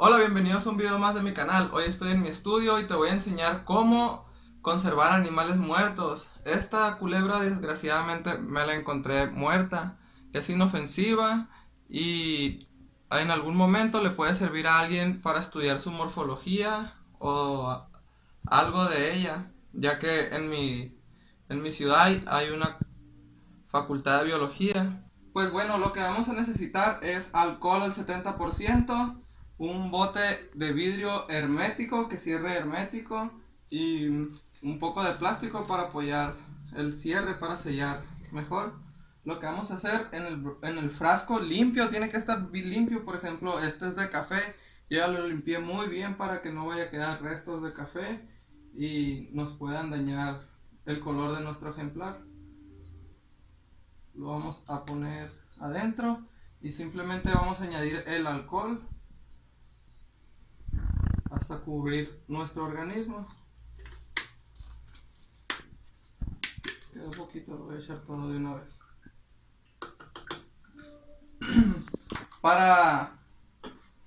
Hola, bienvenidos a un video más de mi canal. Hoy estoy en mi estudio y te voy a enseñar cómo conservar animales muertos. Esta culebra desgraciadamente me la encontré muerta. Es inofensiva y en algún momento le puede servir a alguien para estudiar su morfología o algo de ella, ya que en mi, en mi ciudad hay una facultad de biología. Pues bueno, lo que vamos a necesitar es alcohol al 70%, un bote de vidrio hermético que cierre hermético y un poco de plástico para apoyar el cierre para sellar mejor. Lo que vamos a hacer en el, en el frasco limpio, tiene que estar limpio, por ejemplo, este es de café, ya lo limpié muy bien para que no vaya a quedar restos de café y nos puedan dañar el color de nuestro ejemplar. Lo vamos a poner adentro y simplemente vamos a añadir el alcohol hasta cubrir nuestro organismo. Queda poquito, lo voy a echar todo de una vez. Para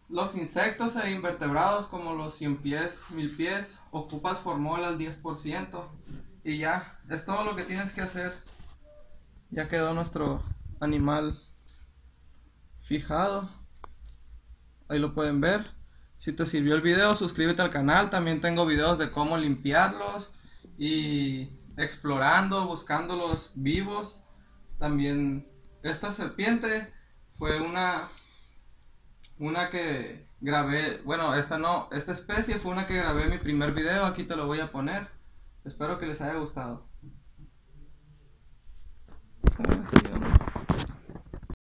los insectos e invertebrados como los 100 pies, 1000 pies, ocupas formol al 10% y ya, es todo lo que tienes que hacer. Ya quedó nuestro animal fijado. Ahí lo pueden ver. Si te sirvió el video, suscríbete al canal. También tengo videos de cómo limpiarlos y explorando, buscándolos vivos. También esta serpiente fue una una que grabé, bueno, esta no, esta especie fue una que grabé en mi primer video, aquí te lo voy a poner. Espero que les haya gustado.